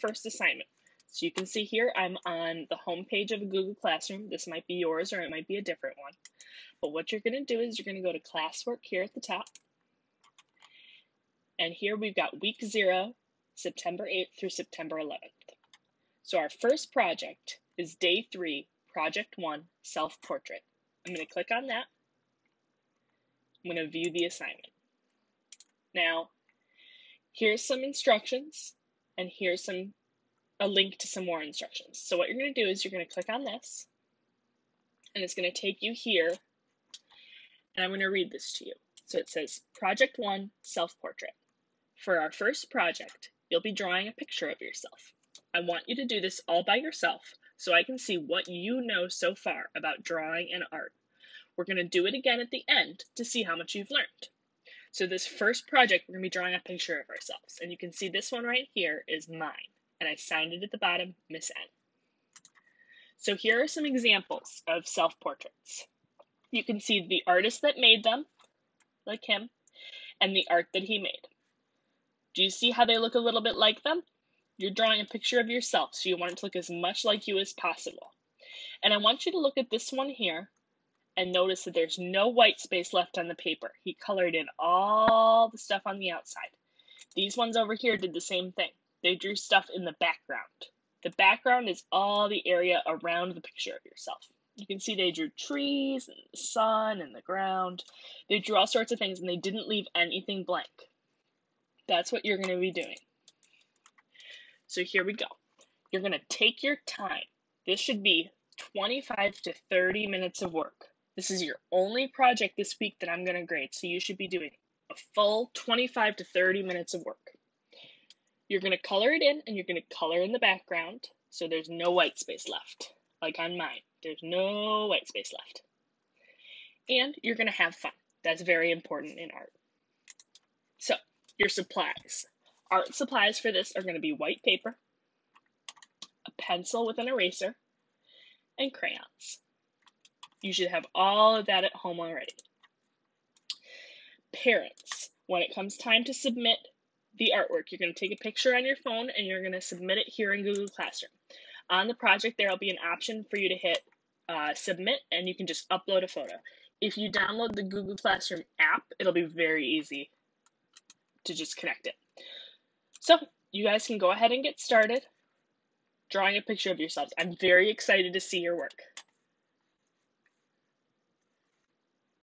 first assignment. So you can see here I'm on the home page of a Google Classroom. This might be yours or it might be a different one. But what you're going to do is you're going to go to classwork here at the top. And here we've got week zero, September 8th through September 11th. So our first project is day three, project one, self-portrait. I'm going to click on that. I'm going to view the assignment. Now, here's some instructions and here's some a link to some more instructions. So what you're going to do is you're going to click on this and it's going to take you here and I'm going to read this to you. So it says project 1 self-portrait. For our first project, you'll be drawing a picture of yourself. I want you to do this all by yourself so I can see what you know so far about drawing and art. We're going to do it again at the end to see how much you've learned. So this first project, we're going to be drawing a picture of ourselves. And you can see this one right here is mine. And I signed it at the bottom, Miss N. So here are some examples of self-portraits. You can see the artist that made them, like him, and the art that he made. Do you see how they look a little bit like them? You're drawing a picture of yourself, so you want it to look as much like you as possible. And I want you to look at this one here and notice that there's no white space left on the paper. He colored in all the stuff on the outside. These ones over here did the same thing. They drew stuff in the background. The background is all the area around the picture of yourself. You can see they drew trees and the sun and the ground. They drew all sorts of things and they didn't leave anything blank. That's what you're going to be doing. So here we go. You're going to take your time. This should be 25 to 30 minutes of work. This is your only project this week that I'm going to grade, so you should be doing a full 25 to 30 minutes of work. You're going to color it in and you're going to color in the background so there's no white space left. Like on mine, there's no white space left. And you're going to have fun. That's very important in art. So, your supplies. Art supplies for this are going to be white paper, a pencil with an eraser, and crayons. You should have all of that at home already. Parents, when it comes time to submit the artwork, you're going to take a picture on your phone and you're going to submit it here in Google Classroom. On the project, there will be an option for you to hit uh, submit and you can just upload a photo. If you download the Google Classroom app, it'll be very easy to just connect it. So you guys can go ahead and get started drawing a picture of yourselves. I'm very excited to see your work.